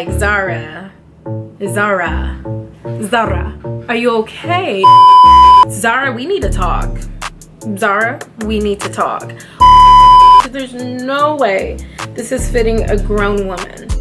Like Zara, Zara, Zara, are you okay? Zara, we need to talk. Zara, we need to talk. There's no way this is fitting a grown woman.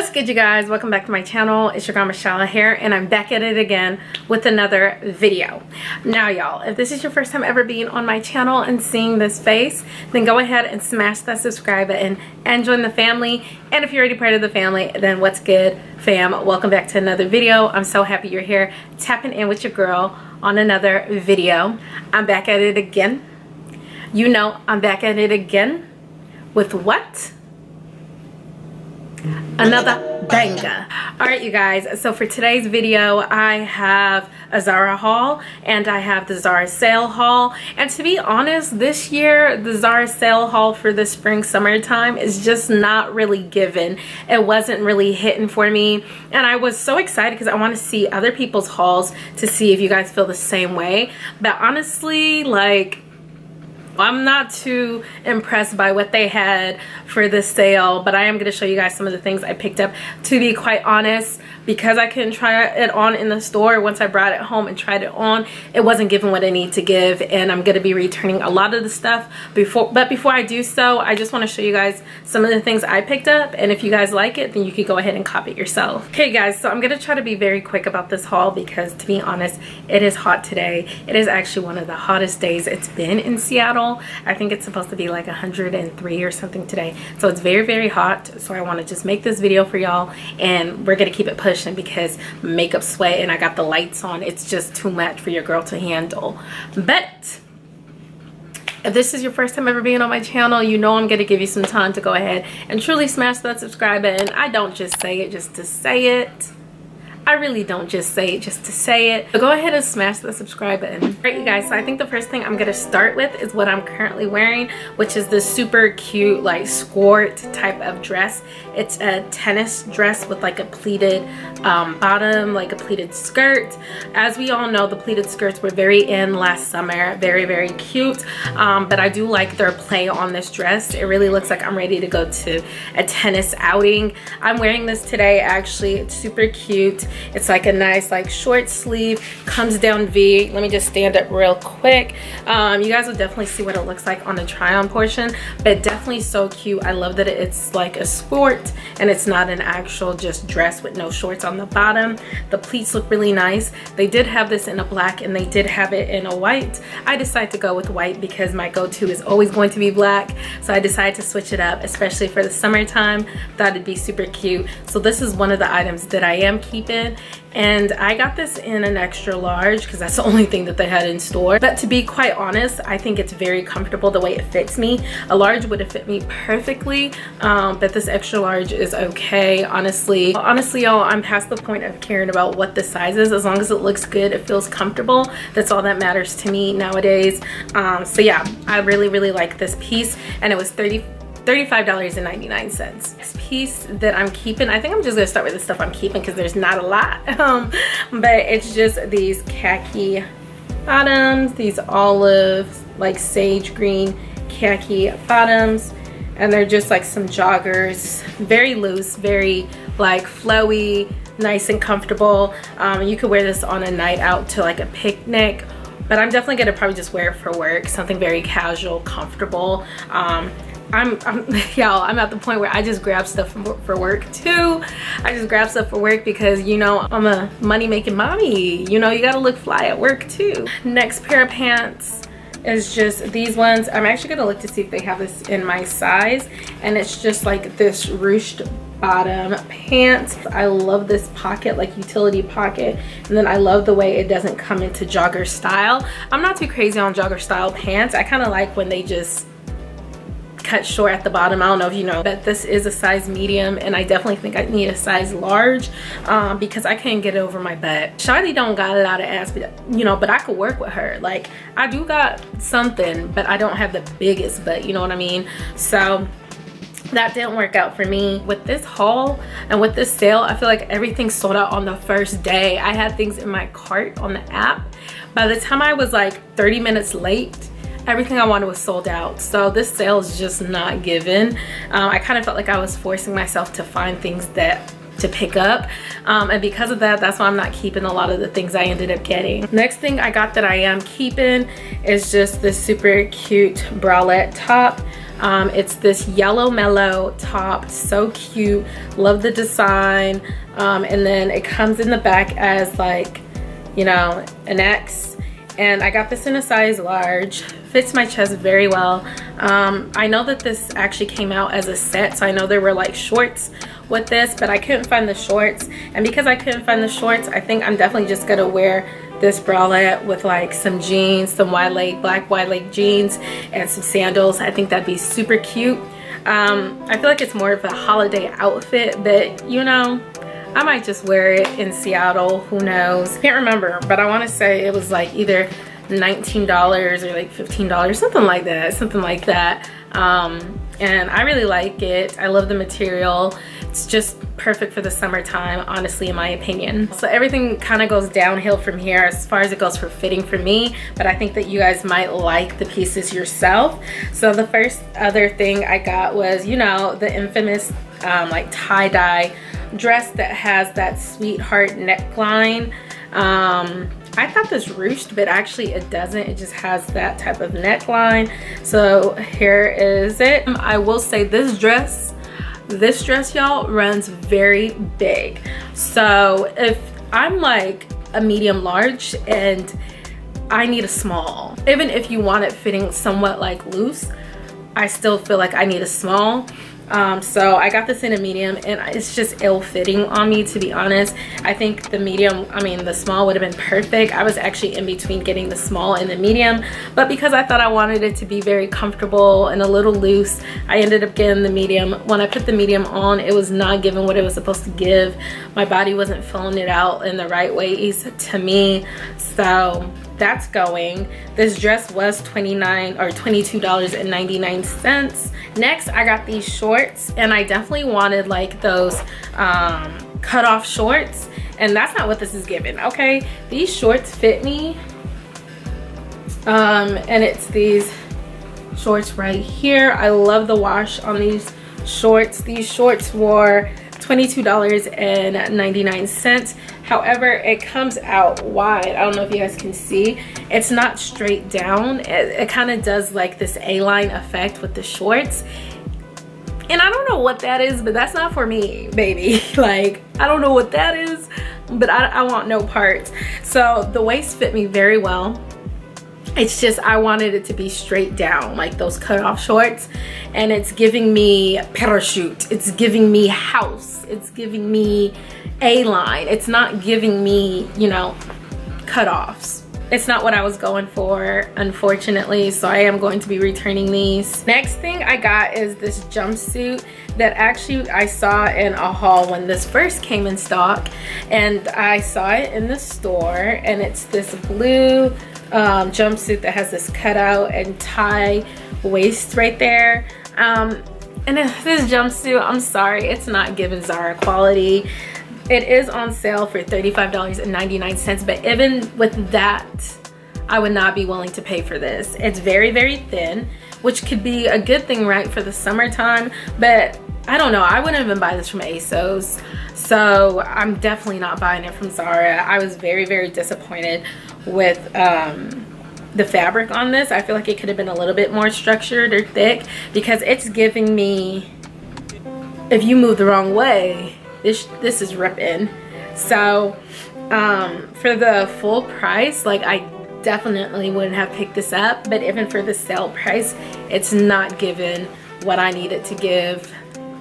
What's good you guys? Welcome back to my channel. It's your girl Michelle here and I'm back at it again with another video. Now y'all, if this is your first time ever being on my channel and seeing this face, then go ahead and smash that subscribe button and join the family. And if you're already part of the family, then what's good fam? Welcome back to another video. I'm so happy you're here tapping in with your girl on another video. I'm back at it again. You know I'm back at it again with what? Another banger. all right you guys. So for today's video i have a zara haul and i have the zara sale haul and to be honest this year the zara sale haul for the spring summertime is just not really given. It wasn't really hitting for me. And i was so excited because i want to see other people's hauls to see if you guys feel the same way. But honestly like I'm not too impressed by what they had for the sale, but I am going to show you guys some of the things I picked up. To be quite honest, because I couldn't try it on in the store, once I brought it home and tried it on, it wasn't giving what I need to give, and I'm to be returning a lot of the stuff. before. But before I do so, I just want to show you guys some of the things I picked up, and if you guys like it, then you can go ahead and copy it yourself. Okay guys, so I'm to try to be very quick about this haul because to be honest, it is hot today. It is actually one of the hottest days it's been in Seattle. I think it's supposed to be like 103 or something today. So it's very, very hot. So I want to just make this video for y'all and we're to keep it pushing because makeup sweat and I got the lights on. It's just too much for your girl to handle. But if this is your first time ever being on my channel, you know I'm going to give you some time to go ahead and truly smash that subscribe button. I don't just say it just to say it. I really don't just say it just to say it. So go ahead and smash the subscribe button. All right, you guys, so I think the first thing I'm gonna start with is what I'm currently wearing, which is this super cute, like skirt type of dress. It's a tennis dress with like a pleated um, bottom, like a pleated skirt. As we all know, the pleated skirts were very in last summer, very, very cute. Um, but I do like their play on this dress. It really looks like I'm ready to go to a tennis outing. I'm wearing this today, actually. It's super cute. It's like a nice like short sleeve, comes down V. Let me just stand up real quick. Um, you guys will definitely see what it looks like on the try on portion, but definitely so cute. I love that it's like a sport and it's not an actual just dress with no shorts on the bottom. The pleats look really nice. They did have this in a black and they did have it in a white. I decided to go with white because my go-to is always going to be black. So I decided to switch it up, especially for the summertime. Thought it'd be super cute. So this is one of the items that I am keeping and I got this in an extra large because that's the only thing that they had in store. But to be quite honest, I think it's very comfortable the way it fits me. A large would have fit me perfectly, um, but this extra large is okay, honestly. Honestly, y'all, I'm past the point of caring about what the size is. As long as it looks good, it feels comfortable. That's all that matters to me nowadays. Um, so yeah, I really, really like this piece and it was 30 $35.99. This piece that I'm keeping, I think I'm just gonna start with the stuff I'm keeping because there's not a lot. Um, but it's just these khaki bottoms, these olive, like sage green khaki bottoms. And they're just like some joggers, very loose, very like flowy, nice and comfortable. Um, you could wear this on a night out to like a picnic but I'm definitely gonna probably just wear it for work, something very casual, comfortable. Um, I'm, I'm y'all, I'm at the point where I just grab stuff for, for work too. I just grab stuff for work because, you know, I'm a money-making mommy. You know, you gotta look fly at work too. Next pair of pants is just these ones. I'm actually gonna look to see if they have this in my size. And it's just like this ruched bottom pants. I love this pocket, like utility pocket. And then I love the way it doesn't come into jogger style. I'm not too crazy on jogger style pants. I kind of like when they just cut short at the bottom. I don't know if you know, but this is a size medium and I definitely think I need a size large um, because I can't get it over my butt. Shawty don't got a lot of ass, but you know, but I could work with her. Like I do got something, but I don't have the biggest butt, you know what I mean? So that didn't work out for me with this haul and with this sale i feel like everything sold out on the first day i had things in my cart on the app by the time i was like 30 minutes late everything i wanted was sold out so this sale is just not given um, i kind of felt like i was forcing myself to find things that to pick up um, and because of that that's why I'm not keeping a lot of the things I ended up getting. Next thing I got that I am keeping is just this super cute bralette top um, it's this yellow mellow top, so cute. Love the design. Um, and then it comes in the back as like, you know, an X. And I got this in a size large. Fits my chest very well. Um, I know that this actually came out as a set, so I know there were like shorts with this, but I couldn't find the shorts. And because I couldn't find the shorts, I think I'm definitely just gonna wear this bralette with like some jeans, some wide leg, black wide leg jeans and some sandals. I think that'd be super cute. Um, I feel like it's more of a holiday outfit, but you know, I might just wear it in Seattle, who knows. Can't remember, but I wanna say it was like either $19 or like $15, something like that, something like that. Um, and I really like it. I love the material. It's just perfect for the summertime, honestly, in my opinion. So everything kind of goes downhill from here as far as it goes for fitting for me, but I think that you guys might like the pieces yourself. So the first other thing I got was, you know, the infamous um, like tie-dye dress that has that sweetheart neckline. Um, I thought this ruched, but actually it doesn't. It just has that type of neckline. So here is it. I will say this dress, this dress y'all runs very big. So if I'm like a medium large and I need a small, even if you want it fitting somewhat like loose, I still feel like I need a small um, so I got this in a medium and it's just ill-fitting on me to be honest. I think the medium, I mean the small would have been perfect. I was actually in between getting the small and the medium but because I thought I wanted it to be very comfortable and a little loose I ended up getting the medium. When I put the medium on it was not giving what it was supposed to give. My body wasn't filling it out in the right ways to me so that's going. This dress was 29 or $22.99. Next, I got these shorts and I definitely wanted like those um, cut off shorts and that's not what this is given, okay? These shorts fit me um, and it's these shorts right here. I love the wash on these shorts. These shorts were $22.99. However, it comes out wide. I don't know if you guys can see. It's not straight down. It, it kind of does like this A-line effect with the shorts. And I don't know what that is, but that's not for me, baby. like, I don't know what that is, but I, I want no parts. So the waist fit me very well it's just I wanted it to be straight down like those cut off shorts and it's giving me parachute it's giving me house it's giving me a-line it's not giving me you know cut offs it's not what I was going for unfortunately so I am going to be returning these next thing I got is this jumpsuit that actually I saw in a haul when this first came in stock and I saw it in the store and it's this blue um, jumpsuit that has this cutout and tie waist right there. Um, and this jumpsuit, I'm sorry, it's not given Zara quality. It is on sale for $35.99, but even with that, I would not be willing to pay for this. It's very, very thin, which could be a good thing, right, for the summertime, but I don't know, I wouldn't even buy this from ASOS. So I'm definitely not buying it from Zara. I was very, very disappointed with um, the fabric on this. I feel like it could have been a little bit more structured or thick because it's giving me, if you move the wrong way, this, this is ripping. So um, for the full price, like I definitely wouldn't have picked this up, but even for the sale price, it's not given what I needed to give.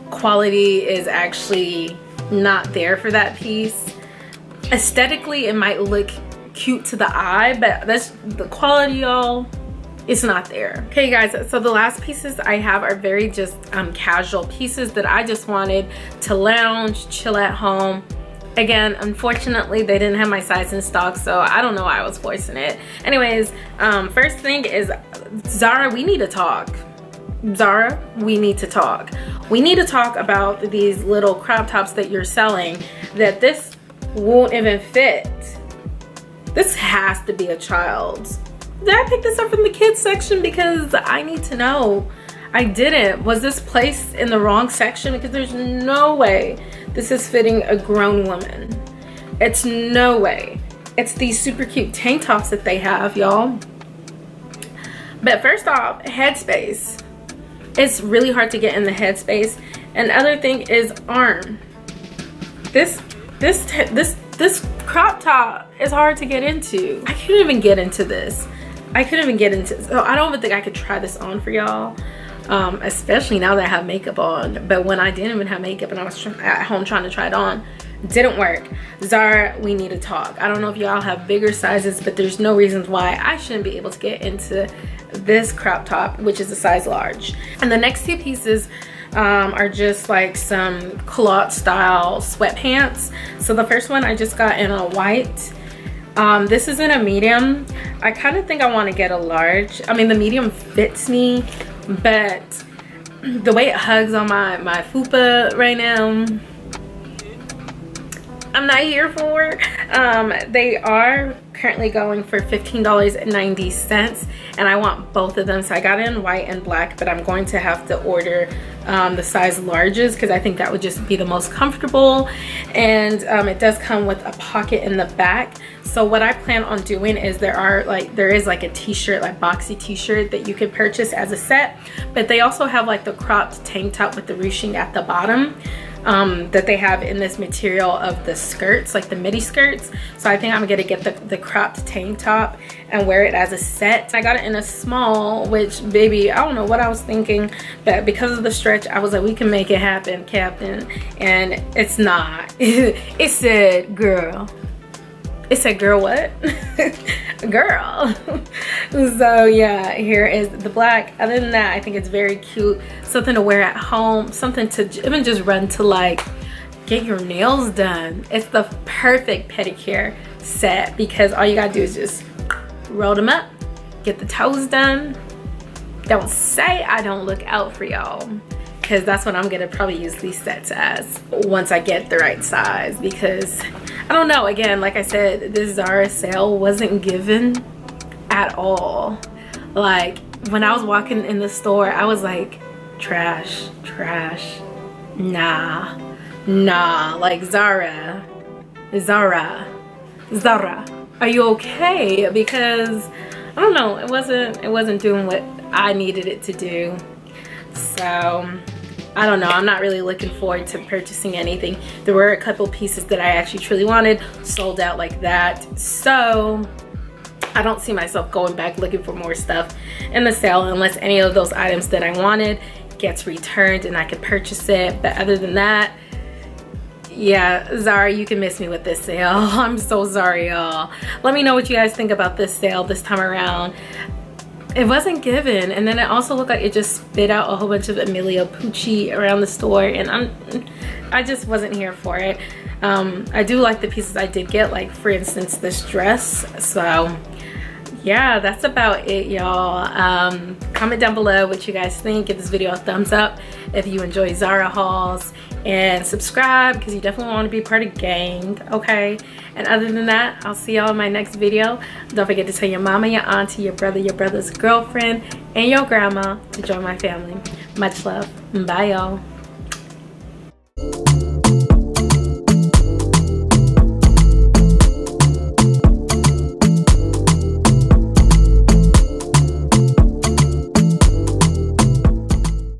Quality is actually not there for that piece. Aesthetically, it might look cute to the eye, but that's the quality, y'all it's not there okay guys so the last pieces i have are very just um, casual pieces that i just wanted to lounge chill at home again unfortunately they didn't have my size in stock so i don't know why i was forcing it anyways um, first thing is zara we need to talk zara we need to talk we need to talk about these little crop tops that you're selling that this won't even fit. This has to be a child's. Did I pick this up from the kids section? Because I need to know. I didn't. Was this placed in the wrong section? Because there's no way this is fitting a grown woman. It's no way. It's these super cute tank tops that they have, y'all. But first off, headspace. It's really hard to get in the headspace. And other thing is arm. This, this, this, this crop top is hard to get into. I couldn't even get into this. I couldn't even get into, so I don't even think I could try this on for y'all. Um, especially now that I have makeup on. But when I didn't even have makeup and I was at home trying to try it on, didn't work. Zara, we need to talk. I don't know if y'all have bigger sizes, but there's no reasons why I shouldn't be able to get into this crop top, which is a size large. And the next two pieces um, are just like some culotte style sweatpants. So the first one I just got in a white um, this is in a medium. I kind of think I want to get a large. I mean, the medium fits me, but the way it hugs on my, my fupa right now, I'm not here for. Um, they are currently going for $15.90 and I want both of them. So I got in white and black, but I'm going to have to order um, the size larges because I think that would just be the most comfortable. And um, it does come with a pocket in the back. So what I plan on doing is there are like, there is like a t-shirt, like boxy t-shirt that you can purchase as a set, but they also have like the cropped tank top with the ruching at the bottom um, that they have in this material of the skirts, like the midi skirts. So I think I'm gonna get the, the cropped tank top and wear it as a set. I got it in a small, which baby, I don't know what I was thinking, but because of the stretch, I was like, we can make it happen, Captain. And it's not. it said, girl, it said girl what? Girl. So yeah here is the black. Other than that i think it's very cute. Something to wear at home. Something to even just run to like get your nails done. It's the perfect pedicure set because all you gotta do is just roll them up get the toes done. Don't say i don't look out for y'all because that's what I'm gonna probably use these sets as once I get the right size because I don't know. Again like I said this Zara sale wasn't given at all. Like when I was walking in the store I was like trash trash nah nah. Like Zara Zara Zara. Are you okay? Because I don't know. It wasn't it wasn't doing what I needed it to do. So I don't know, I'm not really looking forward to purchasing anything. There were a couple pieces that I actually truly wanted, sold out like that. So I don't see myself going back looking for more stuff in the sale unless any of those items that I wanted gets returned and I could purchase it. But other than that, yeah, Zara, you can miss me with this sale. I'm so sorry, y'all. Let me know what you guys think about this sale this time around it wasn't given and then it also looked like it just spit out a whole bunch of Emilio Pucci around the store and I'm I just wasn't here for it. Um, I do like the pieces I did get like for instance this dress. So yeah that's about it y'all. Um, comment down below what you guys think. Give this video a thumbs up if you enjoy Zara hauls and subscribe because you definitely want to be part of gang okay? And other than that i'll see y'all in my next video. Don't forget to tell your mama your auntie your brother your brother's girlfriend and your grandma to join my family. Much love. Bye y'all